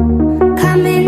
Come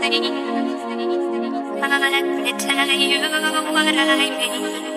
Let me tell you what I mean.